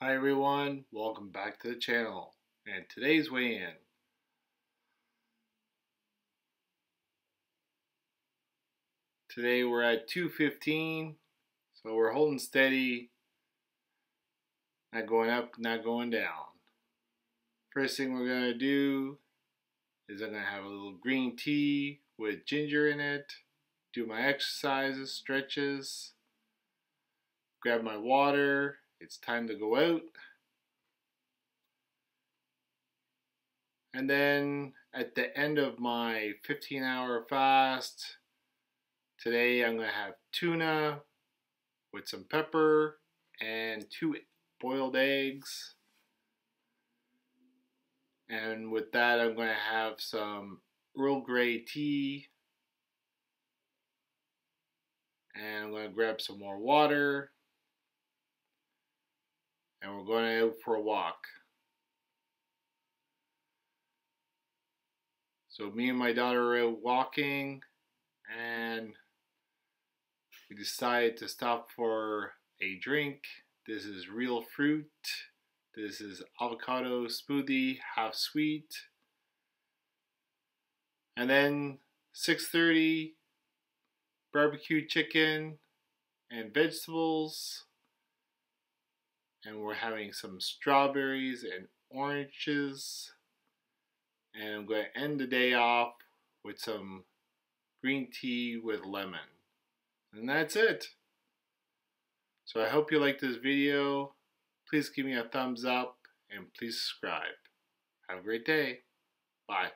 Hi everyone, welcome back to the channel. And today's weigh-in. Today we're at 215, so we're holding steady, not going up, not going down. First thing we're going to do is I'm going to have a little green tea with ginger in it, do my exercises, stretches, grab my water, it's time to go out. And then at the end of my 15 hour fast, today I'm going to have tuna with some pepper and two boiled eggs. And with that, I'm going to have some Earl Grey tea. And I'm going to grab some more water and we're going out for a walk. So me and my daughter are out walking and we decided to stop for a drink. This is real fruit. This is avocado smoothie, half sweet. And then 6:30 barbecue chicken and vegetables and we're having some strawberries and oranges. And I'm going to end the day off with some green tea with lemon. And that's it. So I hope you like this video. Please give me a thumbs up and please subscribe. Have a great day. Bye.